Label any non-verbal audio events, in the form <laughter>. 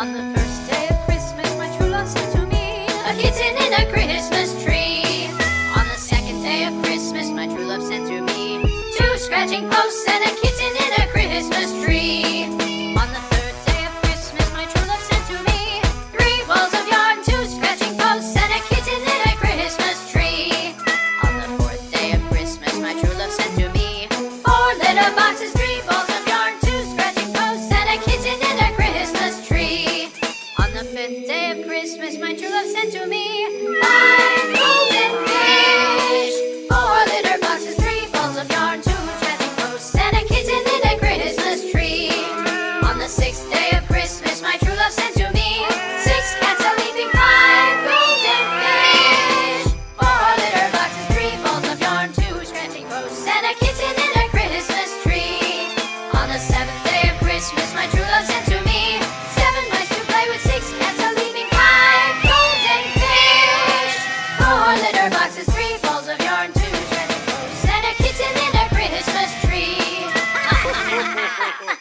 On the first day of Christmas, my true love sent to me a kitten in a Christmas tree. On the second day of Christmas, my true love sent to me two scratching posts and a kitten in a Christmas tree. On the third day of Christmas, my true love sent to me three balls of yarn, two scratching posts, and a kitten in a Christmas tree. On the fourth day of Christmas, my true love sent to me four little boxes. day of Christmas, my true love sent to me five golden fish, four litter boxes, three balls of yarn, two traveling posts, and a kitten in a Christmas tree. On the sixth day. litter boxes, three balls of yarn, two treading posts, and a kitten in a Christmas tree. <laughs>